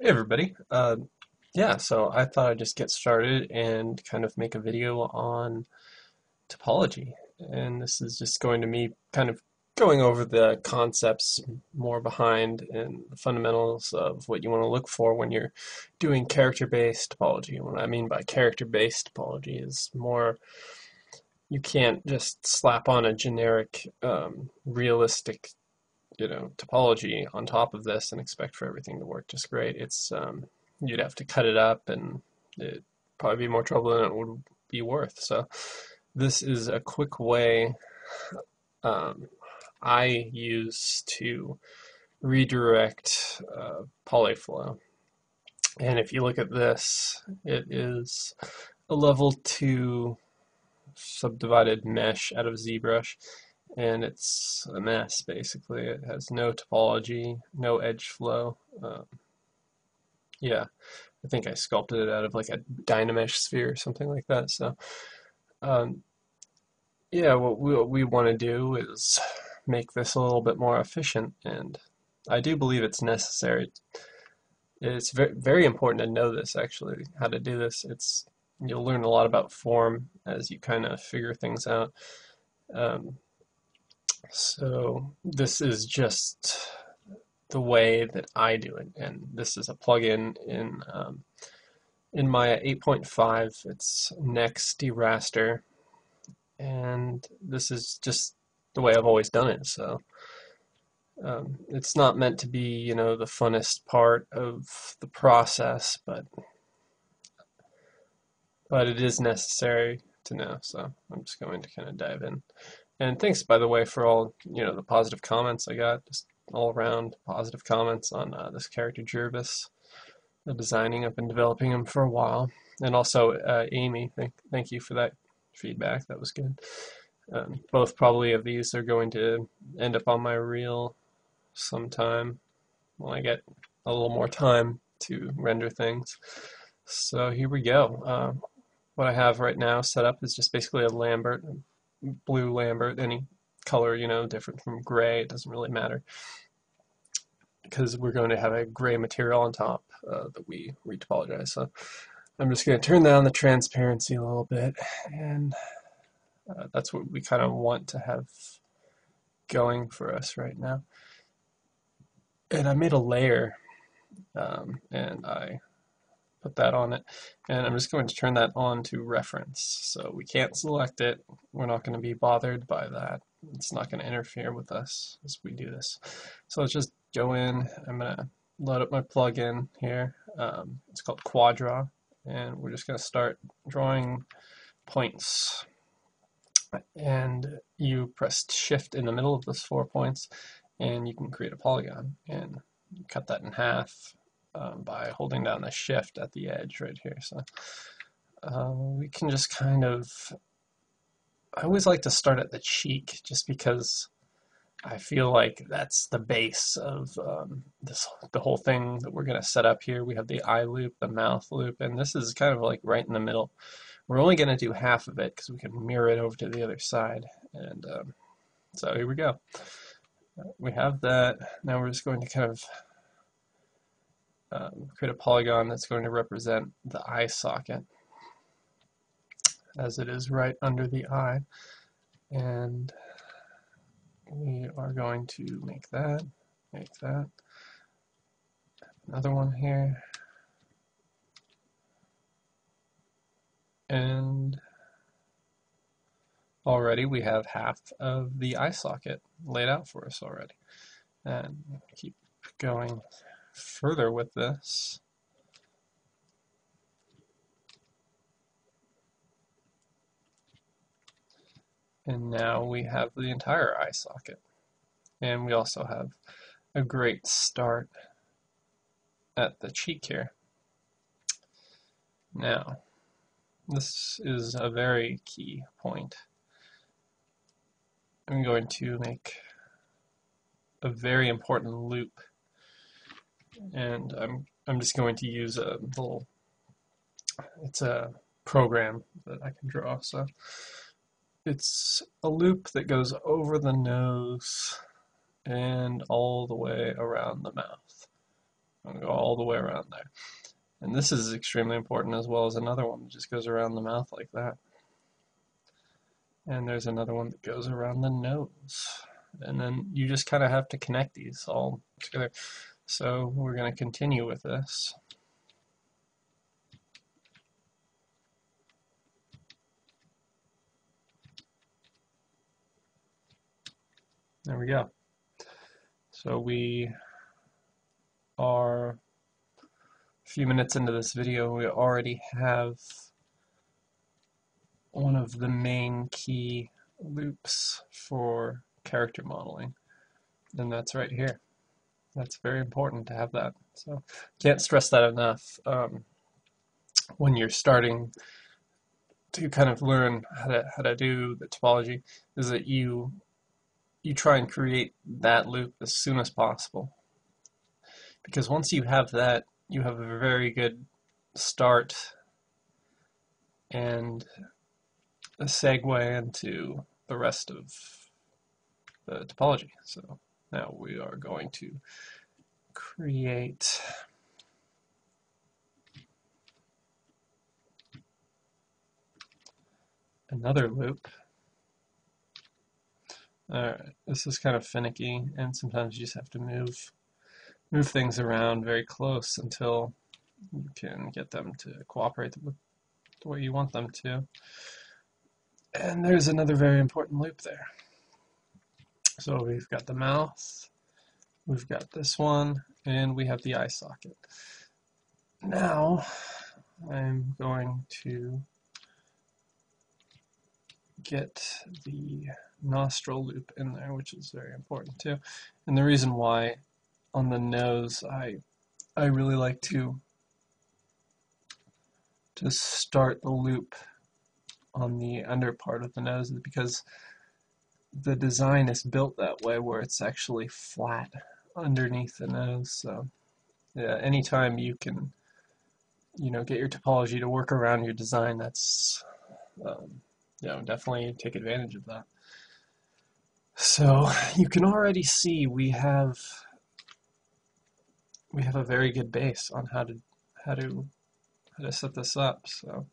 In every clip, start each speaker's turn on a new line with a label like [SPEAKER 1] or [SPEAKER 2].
[SPEAKER 1] Hey everybody. Uh, yeah, so I thought I'd just get started and kind of make a video on topology. And this is just going to me kind of going over the concepts more behind and the fundamentals of what you want to look for when you're doing character-based topology. And what I mean by character-based topology is more you can't just slap on a generic um, realistic you know topology on top of this and expect for everything to work just great. It's um, you'd have to cut it up and it'd probably be more trouble than it would be worth. So this is a quick way um, I use to redirect uh, polyflow. And if you look at this, it is a level 2 subdivided mesh out of ZBrush and it's a mess basically. It has no topology, no edge flow. Um, yeah, I think I sculpted it out of like a Dynamesh sphere or something like that. So, um, yeah, what we, what we want to do is make this a little bit more efficient, and I do believe it's necessary. It's very very important to know this actually, how to do this. It's you'll learn a lot about form as you kind of figure things out. Um, so this is just the way that I do it, and this is a plugin in um, in Maya 8.5. It's NEX DRaster, and this is just the way I've always done it. So um, it's not meant to be, you know, the funnest part of the process, but but it is necessary to know. So I'm just going to kind of dive in. And thanks, by the way, for all you know the positive comments I got, just all around positive comments on uh, this character Jervis, the designing. I've been developing him for a while, and also uh, Amy. Thank thank you for that feedback. That was good. Um, both probably of these are going to end up on my reel sometime when I get a little more time to render things. So here we go. Uh, what I have right now set up is just basically a Lambert blue Lambert, any color, you know, different from gray, it doesn't really matter. Because we're going to have a gray material on top uh, that we retopologize. So I'm just going to turn down the transparency a little bit, and uh, that's what we kind of want to have going for us right now. And I made a layer, um, and I put that on it. And I'm just going to turn that on to reference. So we can't select it. We're not going to be bothered by that. It's not going to interfere with us as we do this. So let's just go in. I'm going to load up my plugin here. Um, it's called Quad Draw. And we're just going to start drawing points. And you press shift in the middle of those four points and you can create a polygon and cut that in half um, by holding down the shift at the edge right here. So uh, we can just kind of, I always like to start at the cheek just because I feel like that's the base of um, this the whole thing that we're going to set up here. We have the eye loop, the mouth loop, and this is kind of like right in the middle. We're only going to do half of it because we can mirror it over to the other side. And um, so here we go. We have that. Now we're just going to kind of um, create a polygon that's going to represent the eye socket as it is right under the eye. And we are going to make that, make that, another one here, and already we have half of the eye socket laid out for us already. And keep going further with this. And now we have the entire eye socket. And we also have a great start at the cheek here. Now, this is a very key point. I'm going to make a very important loop and I'm I'm just going to use a little it's a program that I can draw so it's a loop that goes over the nose and all the way around the mouth I'm going to go all the way around there. And this is extremely important as well as another one that just goes around the mouth like that. And there's another one that goes around the nose. And then you just kind of have to connect these all together. So we're going to continue with this. There we go. So we are a few minutes into this video, we already have one of the main key loops for character modeling, and that's right here. That's very important to have that. So can't stress that enough. Um, when you're starting to kind of learn how to how to do the topology, is that you you try and create that loop as soon as possible. Because once you have that, you have a very good start and a segue into the rest of the topology. So now we are going to create another loop Alright, this is kind of finicky, and sometimes you just have to move move things around very close until you can get them to cooperate with the way you want them to. And there's another very important loop there. So we've got the mouth, we've got this one, and we have the eye socket. Now, I'm going to get the nostril loop in there, which is very important too. And the reason why on the nose I I really like to to start the loop on the under part of the nose is because the design is built that way where it's actually flat underneath the nose. So yeah, anytime you can you know get your topology to work around your design, that's um, you know definitely take advantage of that. So you can already see we have we have a very good base on how to how to how to set this up. So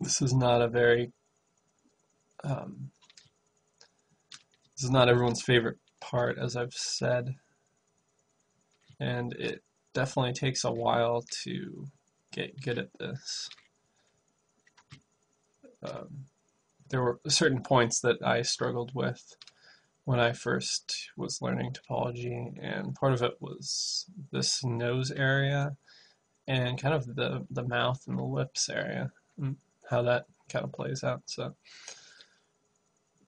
[SPEAKER 1] this is not a very um, this is not everyone's favorite part, as I've said, and it definitely takes a while to get good at this. Um, there were certain points that I struggled with when I first was learning topology, and part of it was this nose area and kind of the, the mouth and the lips area, and how that kind of plays out. So,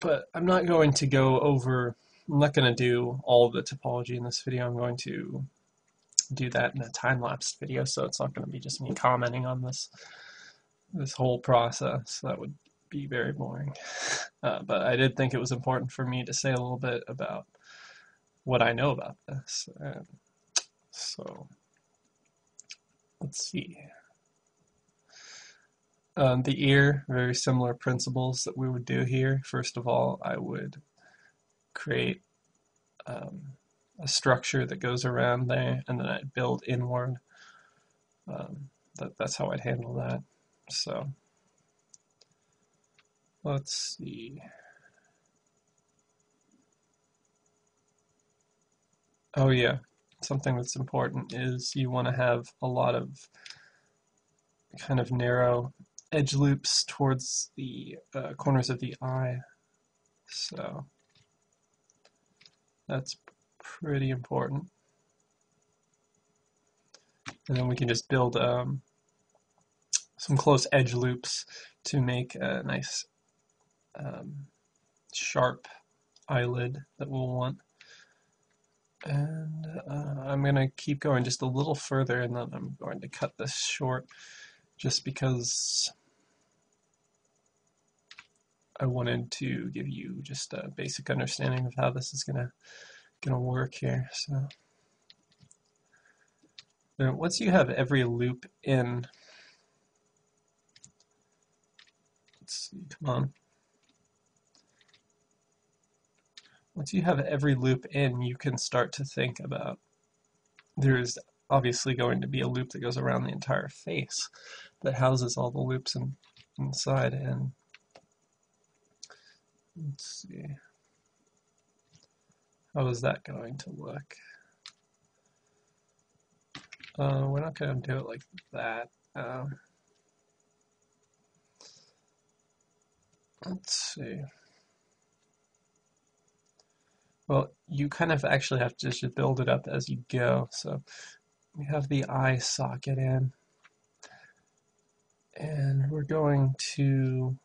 [SPEAKER 1] but I'm not going to go over. I'm not going to do all the topology in this video. I'm going to do that in a time-lapse video, so it's not going to be just me commenting on this this whole process. That would be very boring. Uh, but I did think it was important for me to say a little bit about what I know about this. So let's see. Um, the ear, very similar principles that we would do here. First of all, I would create um, a structure that goes around there, and then I'd build inward. Um, that, that's how I'd handle that. So Let's see. Oh yeah, something that's important is you want to have a lot of kind of narrow edge loops towards the uh, corners of the eye. So that's pretty important. And then we can just build um, some close edge loops to make a nice um, sharp eyelid that we'll want. And uh, I'm going to keep going just a little further and then I'm going to cut this short just because I wanted to give you just a basic understanding of how this is going to going to work here. So once you have every loop in, let's see, come on. Once you have every loop in, you can start to think about there's obviously going to be a loop that goes around the entire face that houses all the loops in, inside and let's see how is that going to look uh, we're not going to do it like that um, let's see well, you kind of actually have to just build it up as you go. So we have the eye socket in. And we're going to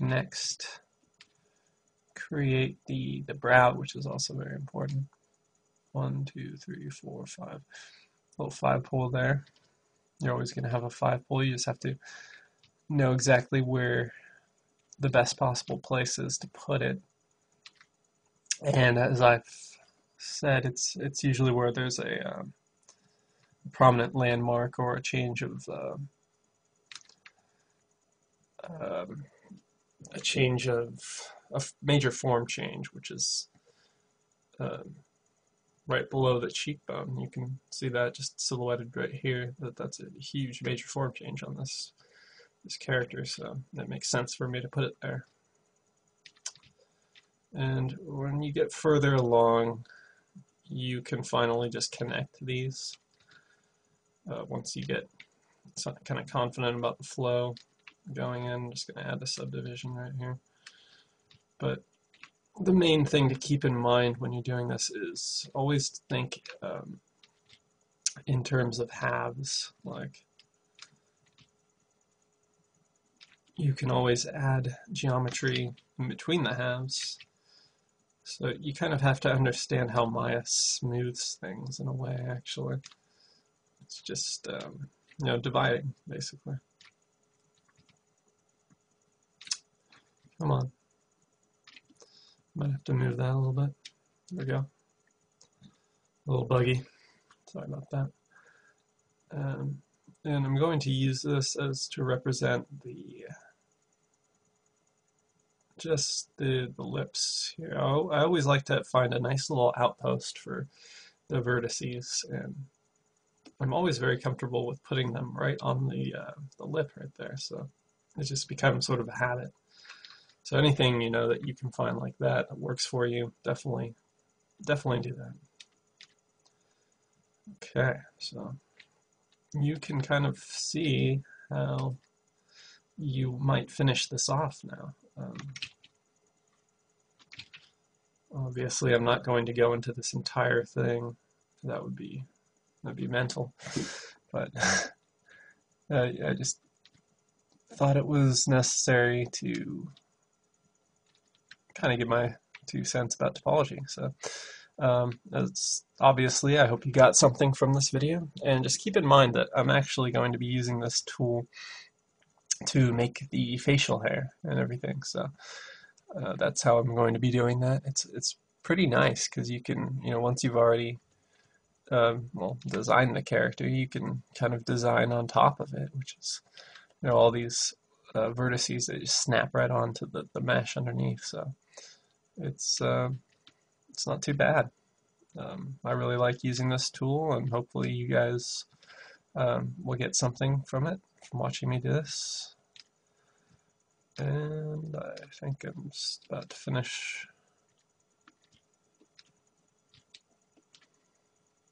[SPEAKER 1] next create the, the brow, which is also very important. One, two, three, four, five. Little five pole there. You're always going to have a five pole. You just have to know exactly where the best possible place is to put it and as I've said, it's it's usually where there's a um, prominent landmark or a change of uh, um, a change of a major form change, which is um, right below the cheekbone. You can see that just silhouetted right here. That that's a huge major form change on this this character, so that makes sense for me to put it there. And when you get further along, you can finally just connect these. Uh, once you get kind of confident about the flow going in, I'm just going to add the subdivision right here. But the main thing to keep in mind when you're doing this is always think um, in terms of halves. Like you can always add geometry in between the halves so you kind of have to understand how Maya smooths things in a way, actually. It's just, um, you know, dividing, basically. Come on. Might have to move that a little bit. There we go. A little buggy. Sorry about that. Um, and I'm going to use this as to represent the just the, the lips here. I always like to find a nice little outpost for the vertices and I'm always very comfortable with putting them right on the, uh, the lip right there so it just becomes sort of a habit. So anything you know that you can find like that that works for you, definitely, definitely do that. Okay, so you can kind of see how you might finish this off now. Um, obviously, I'm not going to go into this entire thing. That would be that'd be mental. But uh, I just thought it was necessary to kind of give my two cents about topology. So, um, as obviously, I hope you got something from this video. And just keep in mind that I'm actually going to be using this tool to make the facial hair and everything. So uh, that's how I'm going to be doing that. It's it's pretty nice because you can you know once you've already um, well designed the character, you can kind of design on top of it, which is you know all these uh, vertices that just snap right onto the, the mesh underneath. So it's uh, it's not too bad. Um, I really like using this tool, and hopefully you guys um, will get something from it from watching me do this. And I think I'm about to finish.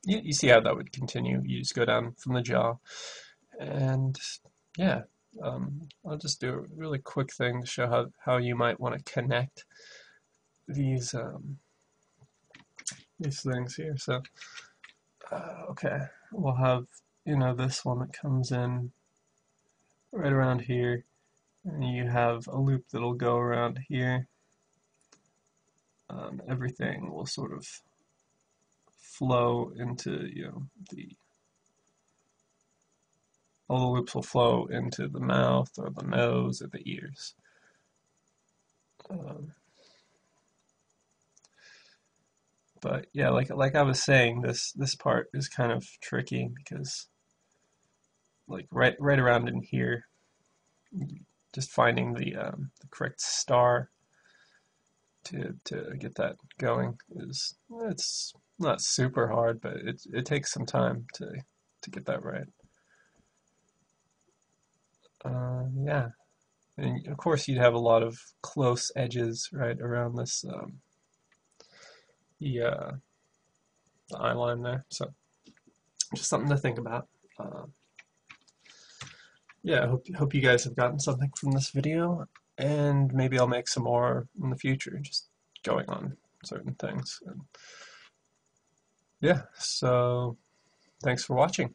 [SPEAKER 1] You, you see how that would continue. You just go down from the jaw. And yeah, um, I'll just do a really quick thing to show how, how you might want to connect these um, these things here. So, uh, okay, we'll have, you know, this one that comes in right around here. And you have a loop that'll go around here. Um, everything will sort of flow into, you know, the all the loops will flow into the mouth or the nose or the ears. Um, but yeah, like like I was saying, this this part is kind of tricky because like right right around in here, just finding the um, the correct star to to get that going is it's not super hard, but it it takes some time to to get that right. Uh, yeah, and of course you'd have a lot of close edges right around this um, the uh, the eye line there. So just something to think about. Uh, yeah, I hope hope you guys have gotten something from this video, and maybe I'll make some more in the future. Just going on certain things. And yeah, so thanks for watching.